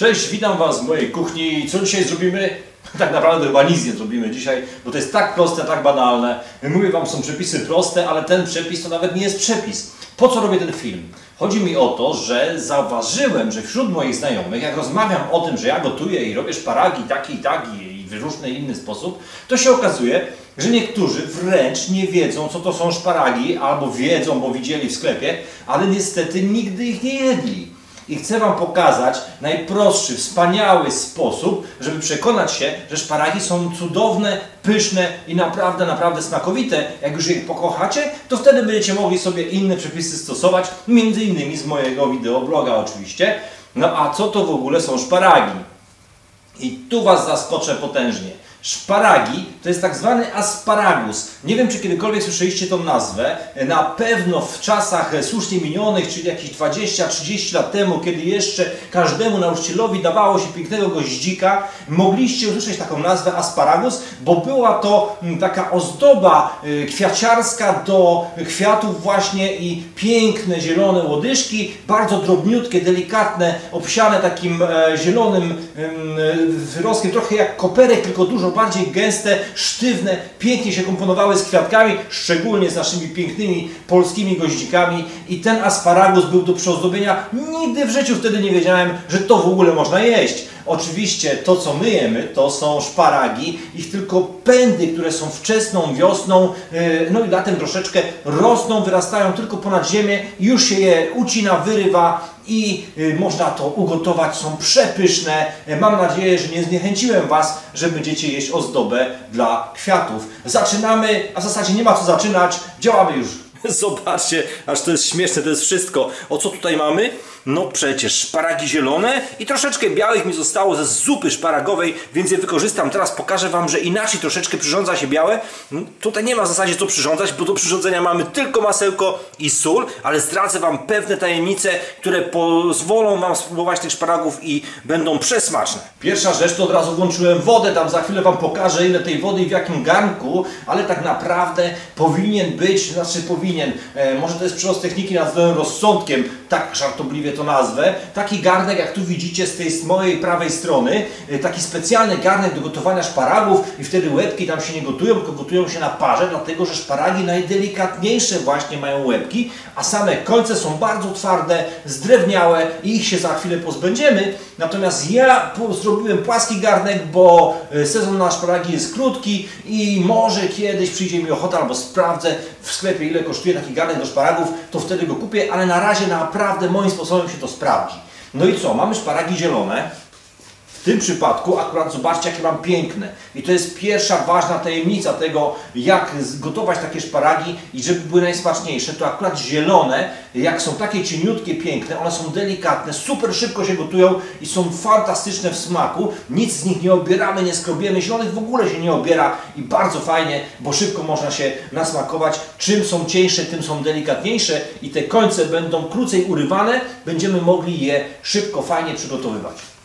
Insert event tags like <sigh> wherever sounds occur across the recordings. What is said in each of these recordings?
Cześć, witam Was w mojej kuchni. Co dzisiaj zrobimy? Tak naprawdę chyba nic nie zrobimy dzisiaj, bo to jest tak proste, tak banalne. Mówię Wam, są przepisy proste, ale ten przepis to nawet nie jest przepis. Po co robię ten film? Chodzi mi o to, że zauważyłem, że wśród moich znajomych, jak rozmawiam o tym, że ja gotuję i robię szparagi taki i taki i w różny inny sposób, to się okazuje, że niektórzy wręcz nie wiedzą, co to są szparagi, albo wiedzą, bo widzieli w sklepie, ale niestety nigdy ich nie jedli. I chcę Wam pokazać najprostszy, wspaniały sposób, żeby przekonać się, że szparagi są cudowne, pyszne i naprawdę, naprawdę smakowite. Jak już je pokochacie, to wtedy będziecie mogli sobie inne przepisy stosować, między innymi z mojego wideobloga oczywiście. No a co to w ogóle są szparagi? I tu Was zaskoczę potężnie. Szparagi to jest tak zwany asparagus. Nie wiem, czy kiedykolwiek słyszeliście tą nazwę. Na pewno w czasach słusznie minionych, czyli jakieś 20-30 lat temu, kiedy jeszcze każdemu nauczycielowi dawało się pięknego goździka, mogliście usłyszeć taką nazwę asparagus, bo była to mm, taka ozdoba y, kwiaciarska do kwiatów właśnie i piękne zielone łodyżki, bardzo drobniutkie, delikatne, obsiane takim e, zielonym wyrostkiem, trochę jak koperek, tylko dużo bardziej gęste, sztywne, pięknie się komponowały z kwiatkami, szczególnie z naszymi pięknymi polskimi goździkami i ten asparagus był do przyozdobienia. Nigdy w życiu wtedy nie wiedziałem, że to w ogóle można jeść. Oczywiście to, co my jemy, to są szparagi, ich tylko pędy, które są wczesną wiosną, yy, no i latem troszeczkę rosną, wyrastają tylko ponad ziemię, już się je ucina, wyrywa i yy, można to ugotować, są przepyszne. Yy, mam nadzieję, że nie zniechęciłem Was, że będziecie jeść ozdobę dla kwiatów. Zaczynamy, a w zasadzie nie ma co zaczynać, działamy już. <laughs> Zobaczcie, aż to jest śmieszne, to jest wszystko. O co tutaj mamy? No przecież szparagi zielone i troszeczkę białych mi zostało ze zupy szparagowej, więc je wykorzystam. Teraz pokażę Wam, że inaczej troszeczkę przyrządza się białe. No, tutaj nie ma w zasadzie co przyrządzać, bo do przyrządzenia mamy tylko masełko i sól, ale zdradzę Wam pewne tajemnice, które pozwolą Wam spróbować tych szparagów i będą przesmaczne. Pierwsza rzecz to od razu włączyłem wodę, tam za chwilę Wam pokażę ile tej wody i w jakim garnku, ale tak naprawdę powinien być, znaczy powinien, e, może to jest przyrost techniki zdrowym rozsądkiem, tak żartobliwie to nazwę, taki garnek jak tu widzicie z tej z mojej prawej strony, y, taki specjalny garnek do gotowania szparagów i wtedy łebki tam się nie gotują, tylko gotują się na parze, dlatego że szparagi najdelikatniejsze właśnie mają łebki, a same końce są bardzo twarde, zdrewniałe i ich się za chwilę pozbędziemy. Natomiast ja zrobiłem płaski garnek, bo y, sezon na szparagi jest krótki i może kiedyś przyjdzie mi ochota albo sprawdzę w sklepie ile kosztuje taki garnek do szparagów, to wtedy go kupię, ale na razie naprawdę moim sposobem się to sprawdzi. No i co? Mamy szparagi zielone. W tym przypadku akurat zobaczcie, jakie mam piękne. I to jest pierwsza ważna tajemnica tego, jak gotować takie szparagi i żeby były najsmaczniejsze, to akurat zielone, jak są takie cieniutkie, piękne, one są delikatne, super szybko się gotują i są fantastyczne w smaku. Nic z nich nie obieramy, nie skrobiemy, zielonych w ogóle się nie obiera i bardzo fajnie, bo szybko można się nasmakować. Czym są cieńsze, tym są delikatniejsze i te końce będą krócej urywane, będziemy mogli je szybko, fajnie przygotowywać.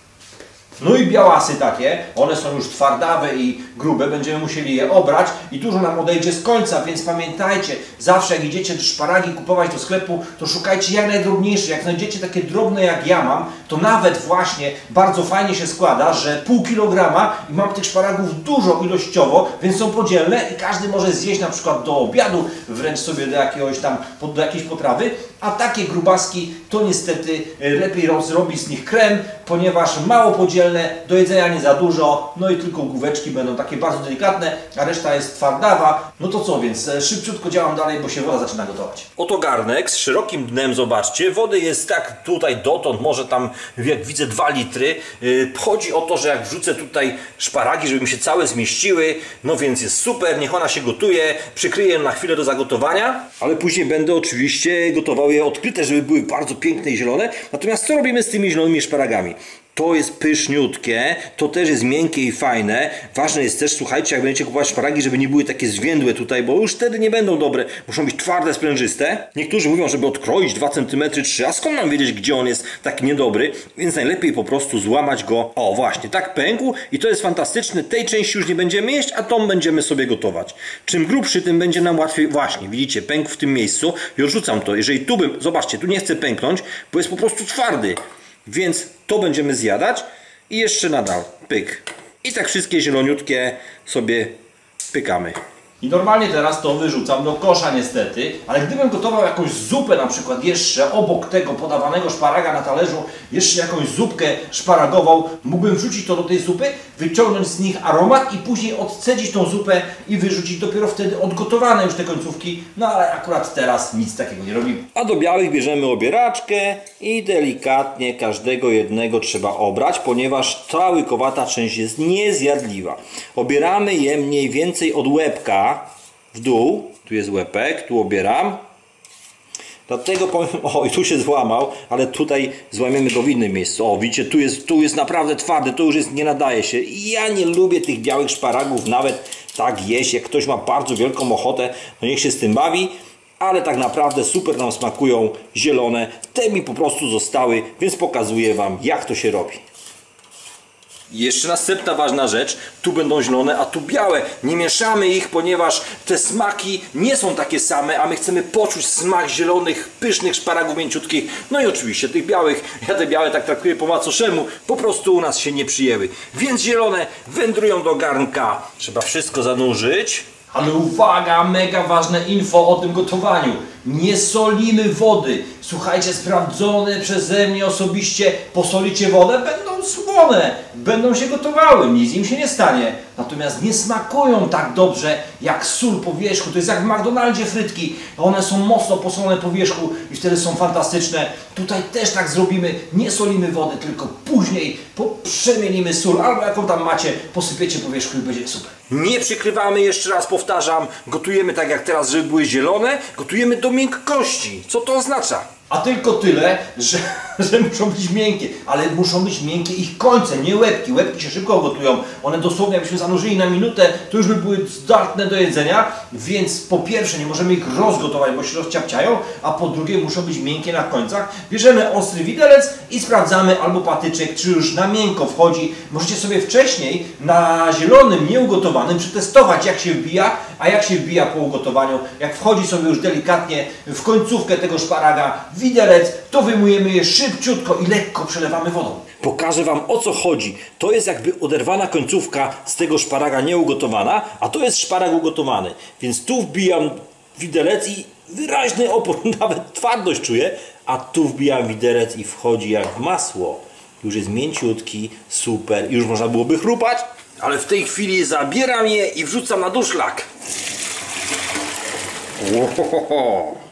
No i białasy takie, one są już twardawe i grube, będziemy musieli je obrać i dużo nam odejdzie z końca, więc pamiętajcie, zawsze jak idziecie szparagi kupować do sklepu, to szukajcie jak najdrobniejsze. Jak znajdziecie takie drobne jak ja mam, to nawet właśnie bardzo fajnie się składa, że pół kilograma i mam tych szparagów dużo ilościowo, więc są podzielne i każdy może zjeść na przykład do obiadu, wręcz sobie do jakiegoś tam, do jakiejś potrawy, a takie grubaski to niestety lepiej zrobić z nich krem, ponieważ mało podzielne, do jedzenia nie za dużo, no i tylko główeczki będą takie bardzo delikatne, a reszta jest twardawa. No to co, więc e, szybciutko działam dalej, bo się woda zaczyna gotować. Oto garnek z szerokim dnem, zobaczcie, wody jest tak tutaj dotąd, może tam jak widzę 2 litry. E, chodzi o to, że jak wrzucę tutaj szparagi, żeby mi się całe zmieściły, no więc jest super, niech ona się gotuje, przykryję na chwilę do zagotowania, ale później będę oczywiście gotował je odkryte, żeby były bardzo piękne i zielone. Natomiast co robimy z tymi zielonymi szparagami? To jest pyszniutkie, to też jest miękkie i fajne. Ważne jest też, słuchajcie, jak będziecie kupować szparagi, żeby nie były takie zwiędłe tutaj, bo już wtedy nie będą dobre. Muszą być twarde, sprężyste. Niektórzy mówią, żeby odkroić 2 cm, 3, a skąd mam wiedzieć, gdzie on jest taki niedobry? Więc najlepiej po prostu złamać go. O, właśnie, tak pękł i to jest fantastyczne. Tej części już nie będziemy jeść, a tą będziemy sobie gotować. Czym grubszy, tym będzie nam łatwiej. Właśnie, widzicie, pękł w tym miejscu i odrzucam to. Jeżeli tu bym, zobaczcie, tu nie chcę pęknąć, bo jest po prostu twardy Więc to będziemy zjadać i jeszcze nadal pyk. I tak wszystkie zieloniutkie sobie pykamy. I normalnie teraz to wyrzucam do kosza niestety, ale gdybym gotował jakąś zupę na przykład jeszcze obok tego podawanego szparaga na talerzu, jeszcze jakąś zupkę szparagową, mógłbym wrzucić to do tej zupy, wyciągnąć z nich aromat i później odcedzić tą zupę i wyrzucić dopiero wtedy odgotowane już te końcówki, no ale akurat teraz nic takiego nie robimy. A do białych bierzemy obieraczkę i delikatnie każdego jednego trzeba obrać, ponieważ ta łykowata część jest niezjadliwa. Obieramy je mniej więcej od łebka w dół. Tu jest łepek, tu obieram. Dlatego powiem, <laughs> o i tu się złamał, ale tutaj złamiemy go w innym miejscu. O widzicie, tu jest, tu jest naprawdę twardy, to już jest, nie nadaje się. I ja nie lubię tych białych szparagów nawet tak jeść. Jak ktoś ma bardzo wielką ochotę, to niech się z tym bawi. Ale tak naprawdę super nam smakują zielone. Te mi po prostu zostały, więc pokazuję Wam jak to się robi. Jeszcze następna ważna rzecz, tu będą zielone, a tu białe. Nie mieszamy ich, ponieważ te smaki nie są takie same, a my chcemy poczuć smak zielonych, pysznych szparagów mięciutkich. No i oczywiście tych białych, ja te białe tak traktuję po macoszemu, po prostu u nas się nie przyjęły. Więc zielone wędrują do garnka. Trzeba wszystko zanurzyć. Ale uwaga, mega ważne info o tym gotowaniu. Nie solimy wody. Słuchajcie, sprawdzone przeze mnie osobiście, posolicie wodę, będą słone, będą się gotowały, nic im się nie stanie. Natomiast nie smakują tak dobrze jak sól po wierzchu. To jest jak w McDonaldzie frytki. One są mocno posolone po wierzchu i wtedy są fantastyczne. Tutaj też tak zrobimy. Nie solimy wody, tylko później przemienimy sól albo jaką tam macie, posypiecie po wierzchu i będzie super. Nie przykrywamy, jeszcze raz powtarzam, gotujemy tak jak teraz, żeby były zielone, gotujemy do miękkości. Co to oznacza? A tylko tyle, że, <laughs> że muszą być miękkie, ale muszą być miękkie ich końce, nie łebki. Łebki się szybko gotują. One dosłownie, jakbyśmy zanurzyli na minutę, to już by były zdatne do jedzenia, więc po pierwsze nie możemy ich rozgotować, bo się rozciapciają, a po drugie muszą być miękkie na końcach. Bierzemy ostry widelec i sprawdzamy albo patyczek, czy już na miękko wchodzi. Możecie sobie wcześniej na zielonym, nieugotowanym przetestować jak się wbija, a jak się wbija po ugotowaniu. Jak wchodzi sobie już delikatnie w końcówkę tego szparaga, widelec, to wyjmujemy je szybciutko i lekko przelewamy wodą. Pokażę Wam o co chodzi. To jest jakby oderwana końcówka z tego szparaga nieugotowana, a to jest szparag ugotowany. Więc tu wbijam widelec i wyraźny opór, <laughs> nawet twardość czuję, a tu wbijam widelec i wchodzi jak masło. Już jest mięciutki, super, już można byłoby chrupać, ale w tej chwili zabieram je i wrzucam na duszlak. Ohohoho.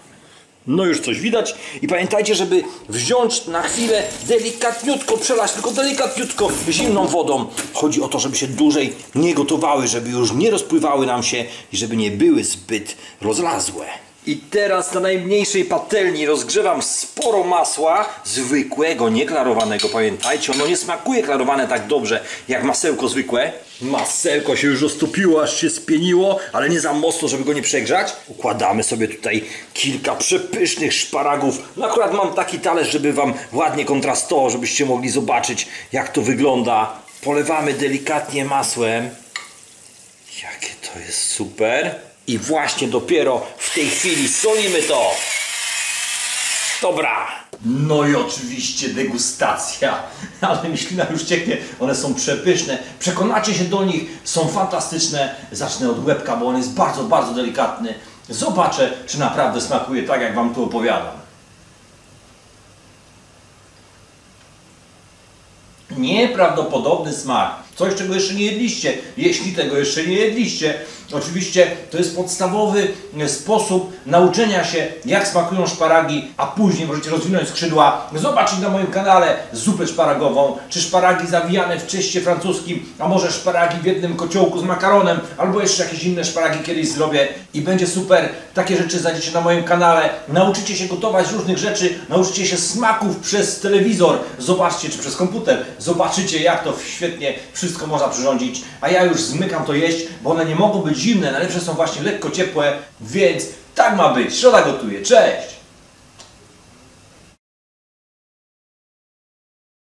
No już coś widać i pamiętajcie, żeby wziąć na chwilę delikatniutko, przelać tylko delikatniutko zimną wodą. Chodzi o to, żeby się dłużej nie gotowały, żeby już nie rozpływały nam się i żeby nie były zbyt rozlazłe. I teraz na najmniejszej patelni rozgrzewam sporo masła, zwykłego, nieklarowanego. Pamiętajcie, ono nie smakuje klarowane tak dobrze jak masełko zwykłe. Masełko się już roztopiło, aż się spieniło, ale nie za mocno, żeby go nie przegrzać. Układamy sobie tutaj kilka przepysznych szparagów. No akurat mam taki talerz, żeby Wam ładnie kontrastował, żebyście mogli zobaczyć jak to wygląda. Polewamy delikatnie masłem. Jakie to jest super. I właśnie dopiero w tej chwili solimy to. Dobra. No i oczywiście degustacja, <laughs> ale mi ślina już cieknie, one są przepyszne, przekonacie się do nich, są fantastyczne. Zacznę od łebka, bo on jest bardzo, bardzo delikatny. Zobaczę, czy naprawdę smakuje tak, jak Wam tu opowiadam. Nieprawdopodobny smak. Coś, czego jeszcze nie jedliście, jeśli tego jeszcze nie jedliście. Oczywiście to jest podstawowy e, sposób nauczenia się, jak smakują szparagi, a później możecie rozwinąć skrzydła, zobaczyć na moim kanale zupę szparagową, czy szparagi zawijane w cieście francuskim, a może szparagi w jednym kociołku z makaronem, albo jeszcze jakieś inne szparagi kiedyś zrobię i będzie super. Takie rzeczy znajdziecie na moim kanale. Nauczycie się gotować różnych rzeczy, nauczycie się smaków przez telewizor, zobaczcie, czy przez komputer, zobaczycie, jak to świetnie wszystko można przyrządzić, a ja już zmykam to jeść, bo one nie mogą być zimne, najlepsze są właśnie lekko ciepłe, więc tak ma być. Środa gotuje. Cześć!